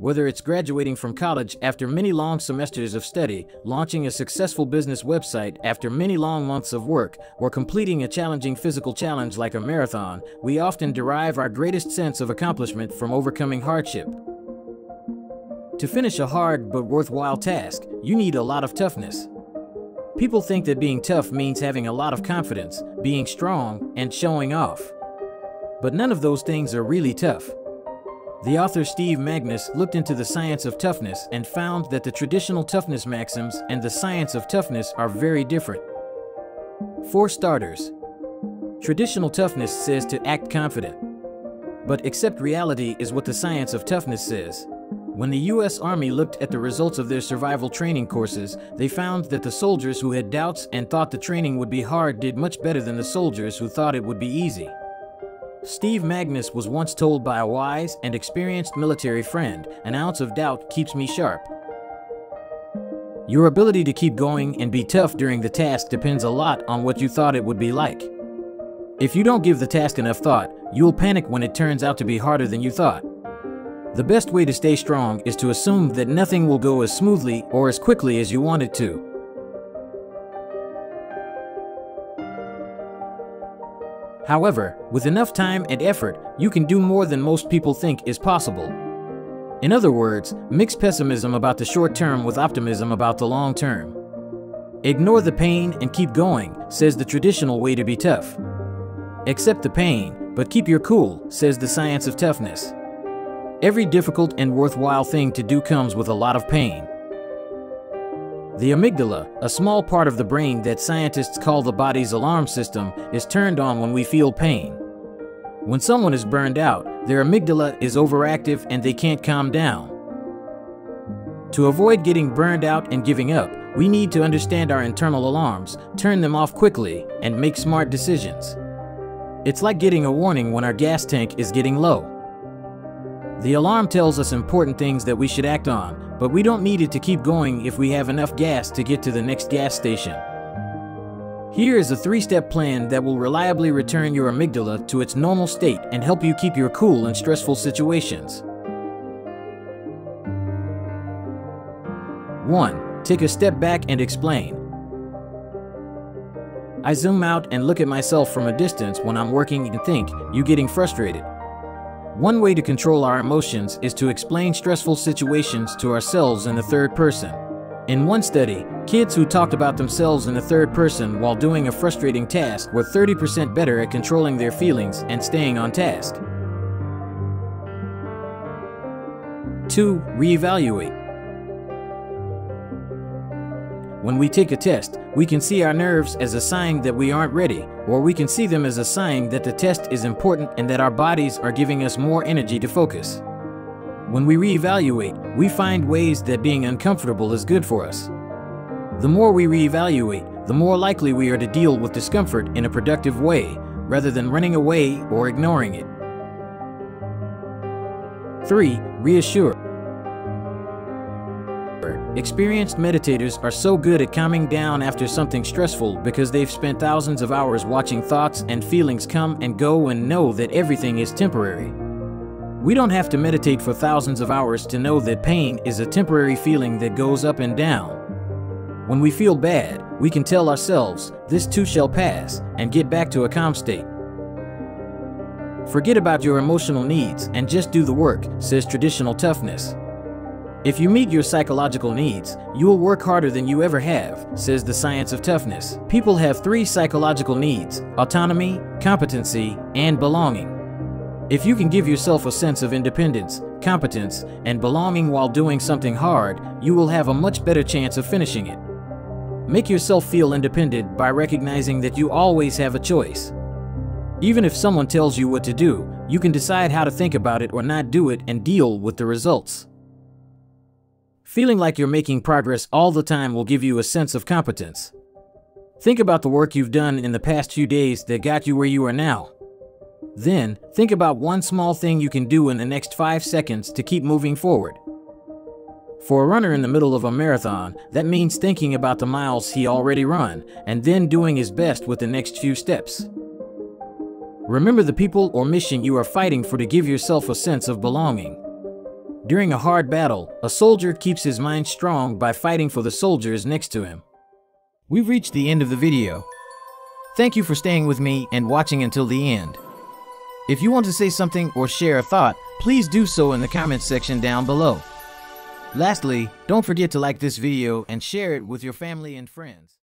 Whether it's graduating from college after many long semesters of study, launching a successful business website after many long months of work, or completing a challenging physical challenge like a marathon, we often derive our greatest sense of accomplishment from overcoming hardship. To finish a hard but worthwhile task, you need a lot of toughness. People think that being tough means having a lot of confidence, being strong, and showing off. But none of those things are really tough. The author Steve Magness looked into the science of toughness and found that the traditional toughness maxims and the science of toughness are very different. For starters, traditional toughness says to act confident. But accept reality is what the science of toughness says. When the U.S. Army looked at the results of their survival training courses, they found that the soldiers who had doubts and thought the training would be hard did much better than the soldiers who thought it would be easy. Steve Magness was once told by a wise and experienced military friend, an ounce of doubt keeps me sharp. Your ability to keep going and be tough during the task depends a lot on what you thought it would be like. If you don't give the task enough thought, you'll panic when it turns out to be harder than you thought. The best way to stay strong is to assume that nothing will go as smoothly or as quickly as you want it to. However, with enough time and effort, you can do more than most people think is possible. In other words, mix pessimism about the short term with optimism about the long term. Ignore the pain and keep going, says the traditional way to be tough. Accept the pain, but keep your cool, says the science of toughness. Every difficult and worthwhile thing to do comes with a lot of pain. The amygdala, a small part of the brain that scientists call the body's alarm system, is turned on when we feel pain. When someone is burned out, their amygdala is overactive and they can't calm down. To avoid getting burned out and giving up, we need to understand our internal alarms, turn them off quickly, and make smart decisions. It's like getting a warning when our gas tank is getting low. The alarm tells us important things that we should act on, but we don't need it to keep going if we have enough gas to get to the next gas station. Here is a three-step plan that will reliably return your amygdala to its normal state and help you keep your cool in stressful situations. 1. Take a step back and explain. I zoom out and look at myself from a distance when I'm working and think, you getting frustrated. One way to control our emotions is to explain stressful situations to ourselves in the third person. In one study, kids who talked about themselves in the third person while doing a frustrating task were 30% better at controlling their feelings and staying on task. 2. Reevaluate. When we take a test, we can see our nerves as a sign that we aren't ready, or we can see them as a sign that the test is important and that our bodies are giving us more energy to focus. When we reevaluate, we find ways that being uncomfortable is good for us. The more we reevaluate, the more likely we are to deal with discomfort in a productive way, rather than running away or ignoring it. 3. Reassure. Experienced meditators are so good at calming down after something stressful because they've spent thousands of hours watching thoughts and feelings come and go and know that everything is temporary. We don't have to meditate for thousands of hours to know that pain is a temporary feeling that goes up and down. When we feel bad, we can tell ourselves, this too shall pass, and get back to a calm state. Forget about your emotional needs and just do the work, says traditional toughness. If you meet your psychological needs, you will work harder than you ever have, says the science of toughness. People have three psychological needs autonomy, competency, and belonging. If you can give yourself a sense of independence, competence, and belonging while doing something hard, you will have a much better chance of finishing it. Make yourself feel independent by recognizing that you always have a choice. Even if someone tells you what to do, you can decide how to think about it or not do it and deal with the results. Feeling like you're making progress all the time will give you a sense of competence. Think about the work you've done in the past few days that got you where you are now. Then, think about one small thing you can do in the next 5 seconds to keep moving forward. For a runner in the middle of a marathon, that means thinking about the miles he already run and then doing his best with the next few steps. Remember the people or mission you are fighting for to give yourself a sense of belonging. During a hard battle, a soldier keeps his mind strong by fighting for the soldiers next to him. We've reached the end of the video. Thank you for staying with me and watching until the end. If you want to say something or share a thought, please do so in the comments section down below. Lastly, don't forget to like this video and share it with your family and friends.